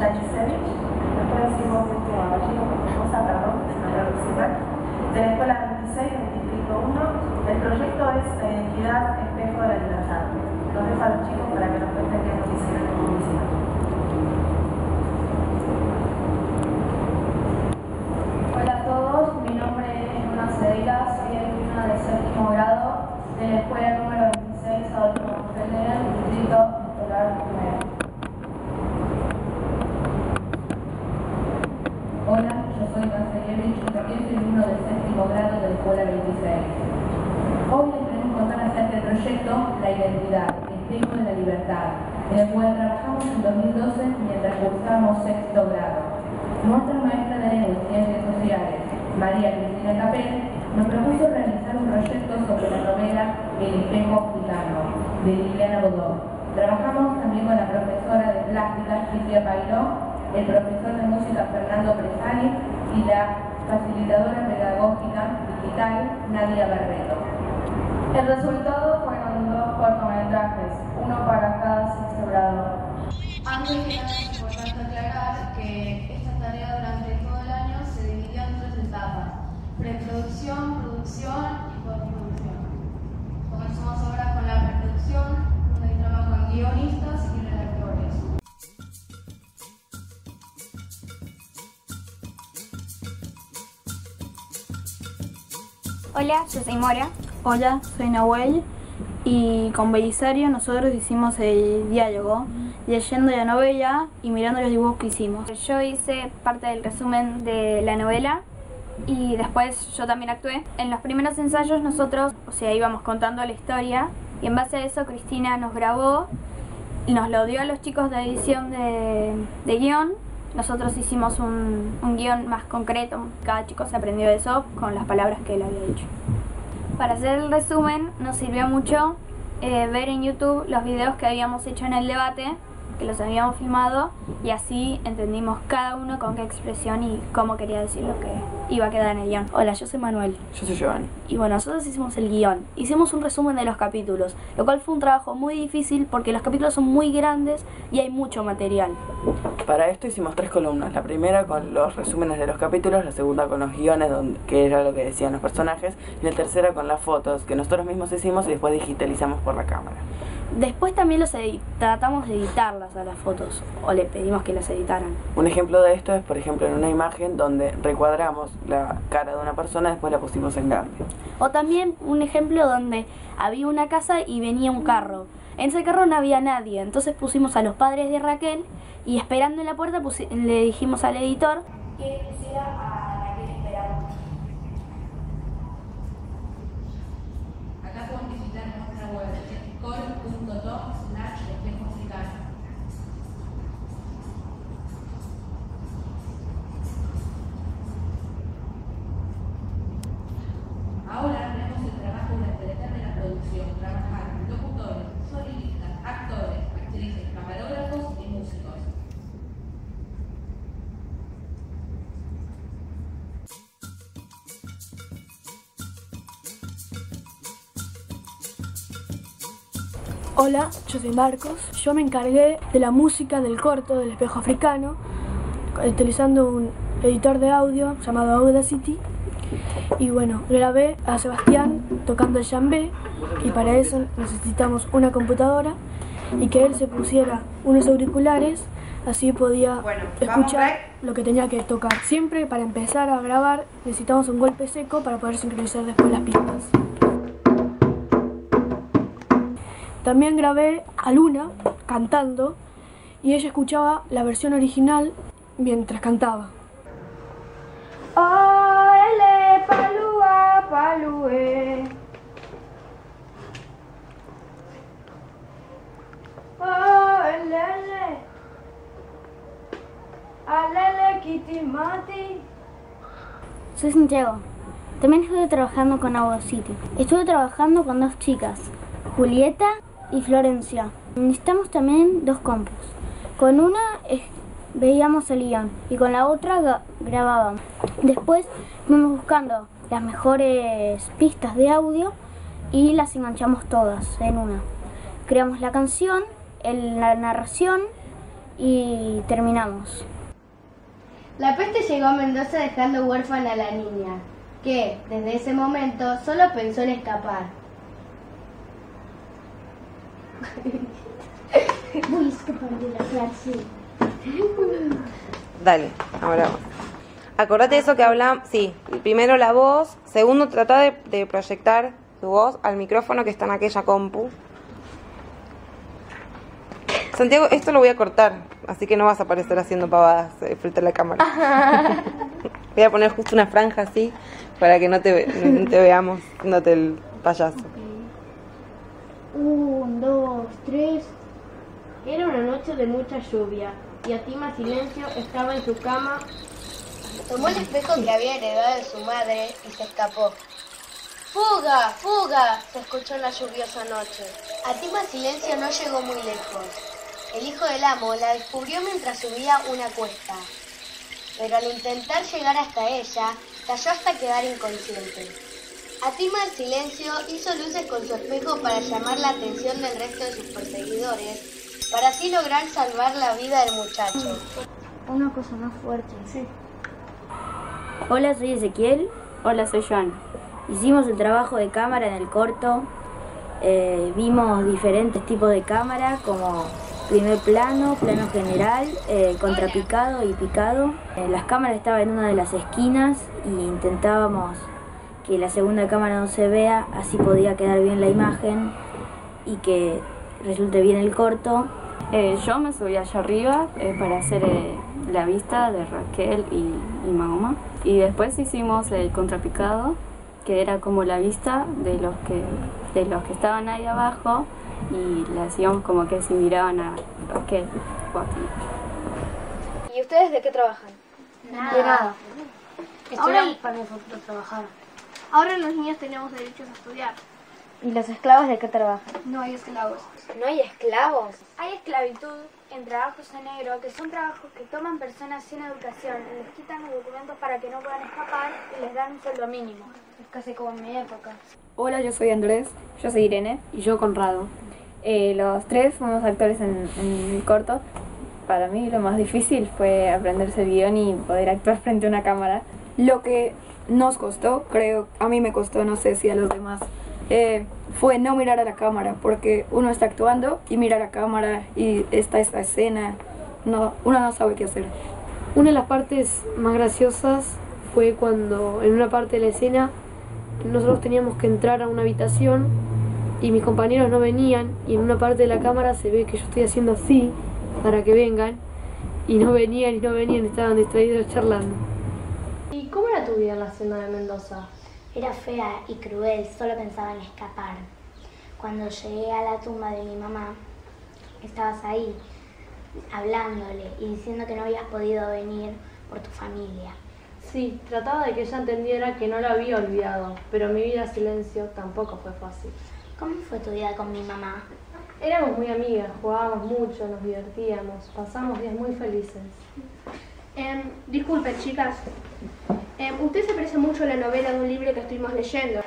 Lo de la escuela 26 del distrito 1. El proyecto es Identidad Espejo de la Libertad. Los dejo a los chicos para que nos cuenten qué nos hicieron en publicidad. Hola a todos, mi nombre es Luna Cedeira, soy alumna del séptimo grado de la escuela número 26 Adolfo Monteler, distrito escolar 9. Hola, yo soy Marcelievich y también soy uno del séptimo grado de la escuela 26. Hoy les queremos contar acerca del proyecto La Identidad, Espejo de la Libertad, en el cual trabajamos en 2012 mientras cursamos sexto grado. Nuestra maestra de lengua y ciencias sociales, María Cristina Capel, nos propuso realizar un proyecto sobre la novela El espejo africano, de Liliana Bodó. Trabajamos también con la profesora de plástica, Cintia Pairó, el profesor de música Fernando Presani y la facilitadora pedagógica digital Nadia Barreto. El resultado fueron dos cortometrajes, uno para cada sexto grado. Antes de nada es importante aclarar que esta tarea durante todo el año se dividió en tres etapas, preproducción, producción y postproducción. Comenzamos ahora con la preproducción, donde trabajan guionistas y redactores. Hola, yo soy Mora. Hola, soy Nahuel y con Belisario nosotros hicimos el diálogo, leyendo la novela y mirando los dibujos que hicimos. Yo hice parte del resumen de la novela y después yo también actué. En los primeros ensayos nosotros, o sea, íbamos contando la historia y en base a eso Cristina nos grabó y nos lo dio a los chicos de edición de, de guion. Nosotros hicimos un, un guion más concreto, cada chico se aprendió eso con las palabras que él había dicho. Para hacer el resumen nos sirvió mucho eh, ver en YouTube los videos que habíamos hecho en el debate, que los habíamos filmado y así entendimos cada uno con qué expresión y cómo quería decir lo que iba a quedar en el guion. Hola, yo soy Manuel. Yo soy Giovanni. Y bueno, nosotros hicimos el guion. Hicimos un resumen de los capítulos, lo cual fue un trabajo muy difícil porque los capítulos son muy grandes y hay mucho material. Para esto hicimos tres columnas. La primera con los resúmenes de los capítulos, la segunda con los guiones, donde, que era lo que decían los personajes, y la tercera con las fotos que nosotros mismos hicimos y después digitalizamos por la cámara. Después también los tratamos de editarlas a las fotos o le pedimos que las editaran. Un ejemplo de esto es, por ejemplo, en una imagen donde recuadramos la cara de una persona y después la pusimos en grande. O también un ejemplo donde había una casa y venía un carro. En ese carro no había nadie, entonces pusimos a los padres de Raquel y esperando en la puerta le dijimos al editor que pusiera a Hola, yo soy Marcos. Yo me encargué de la música del corto del espejo africano, utilizando un editor de audio llamado Audacity. Y bueno, grabé a Sebastián tocando el jambé y para eso necesitamos una computadora y que él se pusiera unos auriculares, así podía escuchar lo que tenía que tocar. Siempre para empezar a grabar necesitamos un golpe seco para poder sincronizar después las pistas. También grabé a Luna cantando y ella escuchaba la versión original mientras cantaba. Alele, kitimati. Soy Santiago. También estuve trabajando con Audacity. Estuve trabajando con dos chicas, Julieta y Florencia. Necesitamos también dos compus. Con una veíamos el guion y con la otra grabábamos. Después fuimos buscando las mejores pistas de audio y las enganchamos todas en una. Creamos la canción, la narración y terminamos. La peste llegó a Mendoza dejando huérfana a la niña, que desde ese momento solo pensó en escapar. Voy a escapar de la cárcel. Dale, ahora Acordate de eso que hablamos. Sí, primero la voz. Segundo, trata de, de, proyectar tu voz al micrófono que está en aquella compu. Santiago, esto lo voy a cortar, así que no vas a aparecer haciendo pavadas eh, frente a la cámara. voy a poner justo una franja así para que no te, no te veamos el payaso. Dos, tres. Era una noche de mucha lluvia y Atima Silencio estaba en su cama. Tomó el espejo que había heredado de su madre y se escapó. ¡Fuga! ¡Fuga! se escuchó en la lluviosa noche. Atima Silencio no llegó muy lejos. El hijo del amo la descubrió mientras subía una cuesta. Pero al intentar llegar hasta ella, cayó hasta quedar inconsciente. Atima el silencio hizo luces con su espejo para llamar la atención del resto de sus perseguidores, para así lograr salvar la vida del muchacho. Una cosa más fuerte. Sí. Hola, soy Ezequiel. Hola, soy Joan. Hicimos el trabajo de cámara en el corto. Eh, vimos diferentes tipos de cámara como primer plano, plano general, eh, contrapicado y picado. Eh, las cámaras estaban en una de las esquinas y intentábamos que la segunda cámara no se vea, así podía quedar bien la imagen y que resulte bien el corto. Eh, yo me subí allá arriba eh, para hacer eh, la vista de Raquel y, y Mahoma y después hicimos el contrapicado que era como la vista de los que de los que estaban ahí abajo y le hacíamos como que si miraban a Raquel o a ti. ¿Y ustedes de qué trabajan? Nada. De nada. Estudiamos para nosotros trabajar. Ahora los niños tenemos derechos a estudiar. ¿Y los esclavos de qué trabajan? No hay esclavos. ¿No hay esclavos? Hay esclavitud en trabajos en negro, que son trabajos que toman personas sin educación, les quitan los documentos para que no puedan escapar y les dan un sueldo mínimo. Es casi como en mi época. Hola, yo soy Andrés. Yo soy Irene. Y yo Conrado. Eh, los tres fuimos actores en, en el corto. Para mí lo más difícil fue aprenderse el guion y poder actuar frente a una cámara. Lo que nos costó, creo, a mí me costó, no sé si a los demás, eh, fue no mirar a la cámara, porque uno está actuando y mira a la cámara y está esta escena, no, uno no sabe qué hacer. Una de las partes más graciosas fue cuando en una parte de la escena nosotros teníamos que entrar a una habitación y mis compañeros no venían y en una parte de la cámara se ve que yo estoy haciendo así para que vengan y no venían y no venían, estaban distraídos charlando. ¿Y cómo era tu vida en la hacienda de Mendoza? Era fea y cruel, solo pensaba en escapar. Cuando llegué a la tumba de mi mamá, estabas ahí hablándole y diciendo que no habías podido venir por tu familia. Sí, trataba de que ella entendiera que no la había olvidado, pero mi vida silencio tampoco fue fácil. ¿Cómo fue tu vida con mi mamá? Éramos muy amigas, jugábamos mucho, nos divertíamos, pasamos días muy felices. Eh, disculpen, chicas. Eh, usted se parece mucho a la novela de un libro que estuvimos leyendo.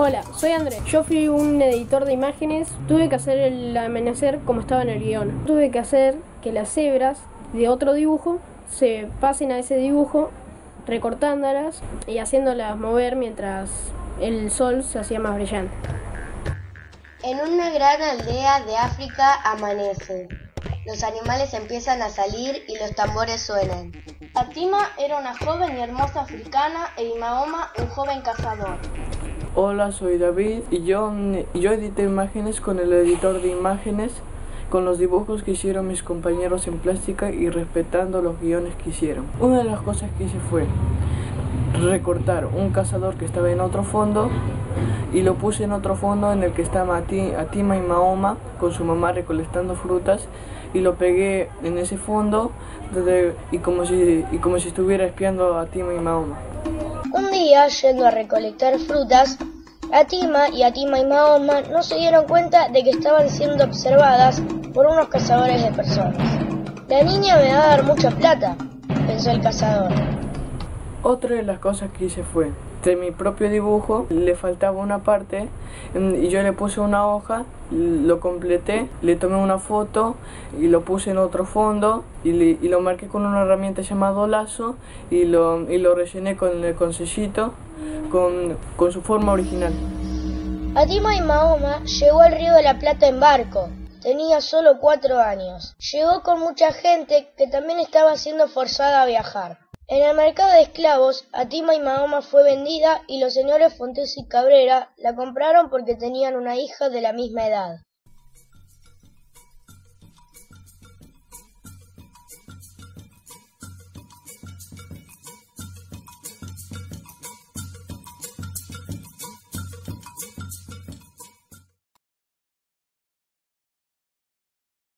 Hola, soy Andrés. Yo fui un editor de imágenes. Tuve que hacer el amanecer como estaba en el guion. Tuve que hacer que las cebras de otro dibujo se pasen a ese dibujo recortándolas y haciéndolas mover mientras el sol se hacía más brillante. En una gran aldea de África amanece. Los animales empiezan a salir y los tambores suenan. Fatima era una joven y hermosa africana e Mahoma un joven cazador. Hola, soy David y yo, yo edité imágenes con el editor de imágenes con los dibujos que hicieron mis compañeros en plástica y respetando los guiones que hicieron. Una de las cosas que hice fue recortar un cazador que estaba en otro fondo y lo puse en otro fondo en el que estaba Atima y Mahoma con su mamá recolectando frutas y lo pegué en ese fondo y, como si, y como si estuviera espiando a Atima y Mahoma. Yendo a recolectar frutas, Atima y Atima y Mahoma no se dieron cuenta de que estaban siendo observadas por unos cazadores de personas. La niña me va a dar mucha plata, pensó el cazador. Otra de las cosas que hice fue, de mi propio dibujo le faltaba una parte mm, y yo le puse una hoja, lo completé, le tomé una foto y lo puse en otro fondo y, lo marqué con una herramienta llamada lazo y lo, y lo rellené con el consellito con, con su forma original. Adima y Mahoma llegó al río de la Plata en barco. Tenía solo cuatro años. Llegó con mucha gente que también estaba siendo forzada a viajar. En el mercado de esclavos, Atima y Mahoma fue vendida y los señores Fontes y Cabrera la compraron porque tenían una hija de la misma edad.